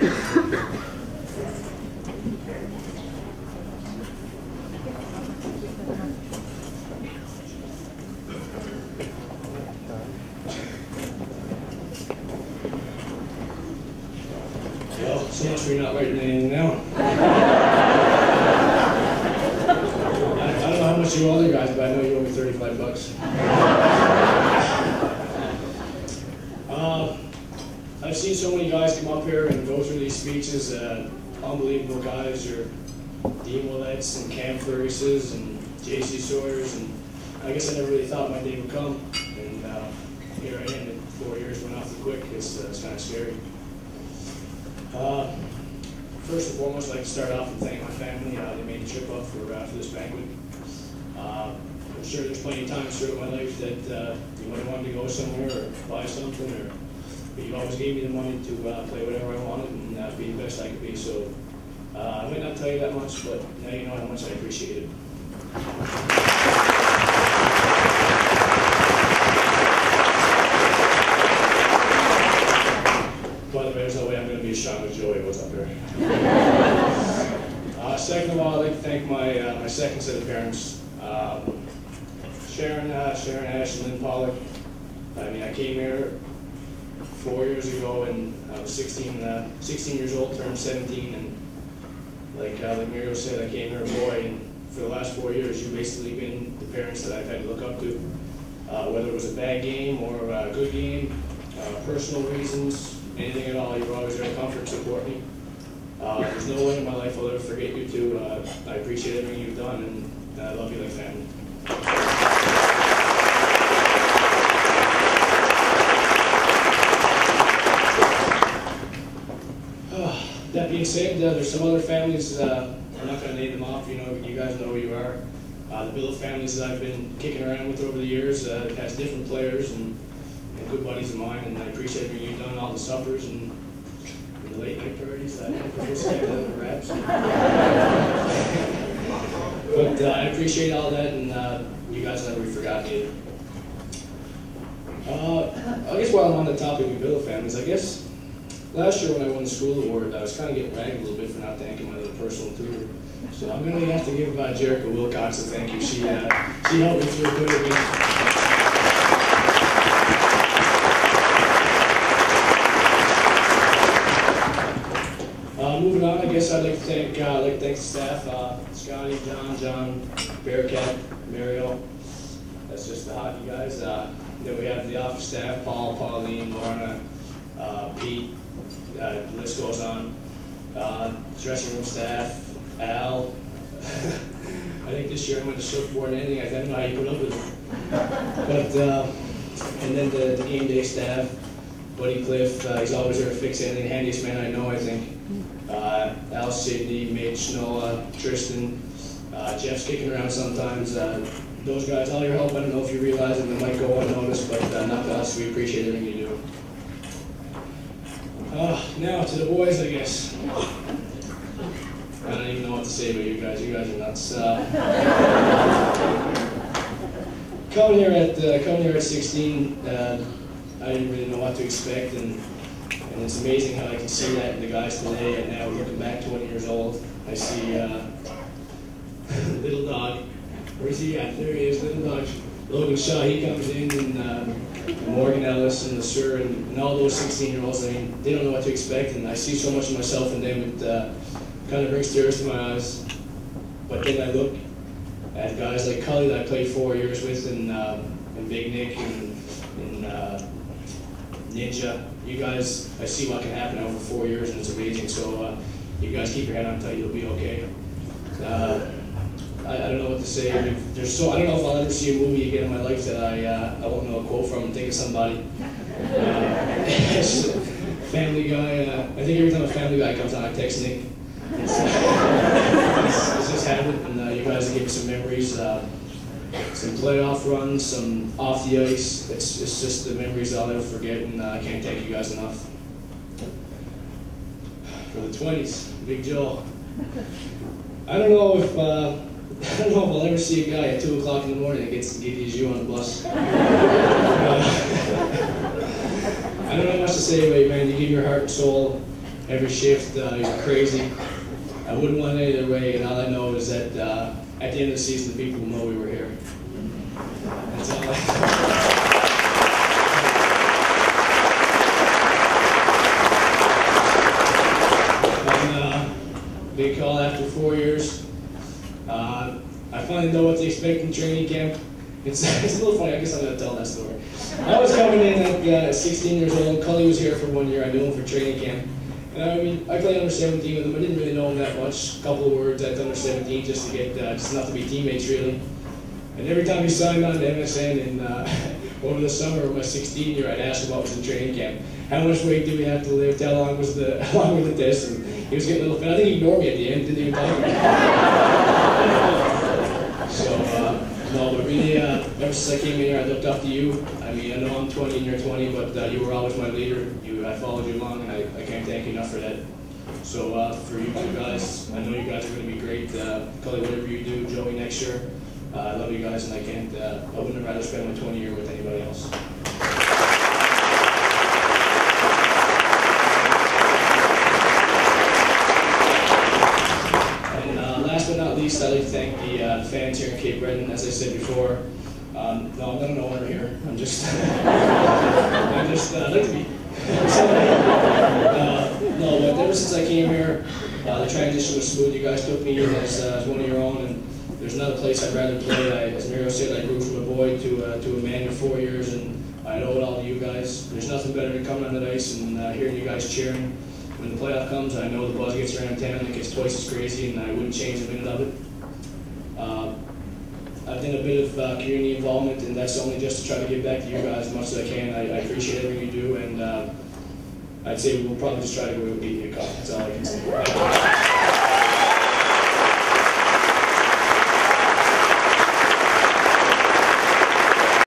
Well, so much for you not writing down. I, don't know how much you other guys, but I know you owe me 35 bucks. Uh, I've seen so many guys come up here and go through these speeches, uh, unbelievable guys, your Dean and Cam Ferguses and J.C. Sawyers, and I guess I never really thought my day would come, and uh, here I am, and four years went off the quick, it's, uh, it's kind of scary. Uh, First and foremost, I'd like to start off and thank my family. Uh, They made the trip up for, uh, for this banquet. I'm sure there's plenty of times throughout my life that you might have wanted to go somewhere or buy something, or, you always gave me the money to uh, play whatever I wanted and uh, be the best I could be. So uh, I might not tell you that much, but now you know how much I appreciate it. By the way, there's no way I'm going to be as strong as Joey was up there. Uh, second of all, I'd like to thank my, uh, my second set of parents, um, Sharon, uh, Sharon Ash and Lynn Pollock. I mean, I came here four years ago and I was 16, uh, 16 years old, turned 17, and like, uh, like Muriel said, I came here a boy, and for the last four years, you've basically been the parents that I've had to look up to. Uh, whether it was a bad game or a good game, uh, personal reasons, anything at all, you were always there to comfort, support me. Uh, there's no way in my life I'll ever forget you two. Uh, I appreciate everything you've done, and I love you like family. Being said, uh, there's some other families, uh, I'm not gonna name them off, you know, you guys know who you are. Uh, the billet families that I've been kicking around with over the years, uh, has different players and, and good buddies of mine, and I appreciate everything you've done, all the suppers and, and the late night parties, I in the. But, uh, I appreciate all that, and, uh, you guys never forgot me. Uh, I guess while I'm on the topic of billet families, I guess Last year when I won the school award, I was kind of getting ragged a little bit for not thanking my little personal tutor. So I'm going to have to give uh, Jerica Wilcox a thank you. She, uh, she helped me through a good it. Uh, moving on, I guess I'd like to thank, uh, I'd like to thank the staff, uh, Scotty, John, John, Bearcat, Mario. That's just the hockey guys. Uh, then we have the office staff, Paul, Pauline, Lorna, uh, Pete, uh, the list goes on. Uh, dressing room staff, Al. I think this year I went to surfboard and anything. I don't know how you put up with it. But, uh, and then the, the game day staff, Buddy Cliff, uh, he's always there to fix anything. Handiest man I know, I think. Uh, Al Sidney, Mitch, Noah, Tristan. Uh, Jeff's kicking around sometimes. Uh, those guys, all your help, I don't know if you realize it, it might go unnoticed, but uh, not to us. We appreciate everything you do. Uh, now to the boys, I guess. I don't even know what to say about you guys. You guys are nuts. Uh, coming here at uh, coming here at 16, uh, I didn't really know what to expect, and and it's amazing how I can see that in the guys today. And now looking back 20 years old, I see uh, little dog. Where's he at? There he is, little dog. Logan Shaw. He comes in and. Morgan Ellis and the Sir and, and all those 16 year olds, I mean, they don't know what to expect, and I see so much of myself in them, it uh, kind of brings tears to my eyes. But then I look at guys like Cully that I played four years with, and, um, and Big Nick, and, and uh, Ninja. You guys, I see what can happen over four years, and it's amazing. So uh, you guys keep your head on tight, you'll be okay. Uh, I, I don't know what to say. I mean, there's so I don't know if I'll ever see a movie again in my life that I uh, I won't know a quote from and think of somebody. Uh, family Guy. Uh, I think every time a Family Guy comes on, I text Nick. It's, it's, it's just and uh, you guys given me some memories. Uh, some playoff runs, some off the ice. It's, it's just the memories I'll never forget, and uh, I can't thank you guys enough. For the 20s, Big Joe. I don't know if uh, I don't know if I'll ever see a guy at two o'clock in the morning that gets to get his you on the bus. Uh, I don't know much to say about you, man. You give your heart and soul every shift. Uh, was crazy. I wouldn't want it any other way, and all I know is that uh, at the end of the season, the people will know we were here. That's all I And, uh, big call after four years. Uh, I finally know what to expect in training camp. It's, it's a little funny, I guess I'm going to tell that story. I was coming in at uh, 16 years old. Cully was here for one year. I knew him for training camp. And I mean, I played under 17 with him. I didn't really know him that much. A couple of words at under 17 just to get, uh, just enough to be teammates, really. And every time he signed on to MSN and uh, over the summer of my 16 year, I'd ask him what was in training camp. How much weight do we have to lift? How long was the how long was the test? And he was getting a little. I think he ignored me at the end. Didn't even talk to me. So uh, no, but really, uh, ever since I came here, I looked up to you. I mean, I know I'm 20 and you're 20, but uh, you were always my leader. You, I followed you along, and I, I can't thank you enough for that. So uh, for you two guys, I know you guys are going to be great. Uh, Cully, whatever you do, Joey next year. Uh, I love you guys, and I can't. Uh, I wouldn't rather spend my 20 year with anybody else. And uh, last but not least, I'd like to thank the uh, fans here in Cape Breton. As I said before, um, no, I'm not an owner here. I'm just, I'm just, uh, like to be. uh, no, but ever since I came here, uh, the transition was smooth. You guys took me in as, uh, as one of your own, and there's not a place I'd rather play. I, as Mario said, I grew from a boy to, uh, to a man in four years, and I owe it all to you guys. There's nothing better than coming on the ice and uh, hearing you guys cheering. When the playoff comes, I know the buzz gets around town, it gets twice as crazy, and I wouldn't change a minute of it. Uh, I've done a bit of uh, community involvement, and that's only just to try to give back to you guys as much as I can. I, I appreciate everything you do, and uh, I'd say we'll probably just try to go and beat you a cup. That's all I can say.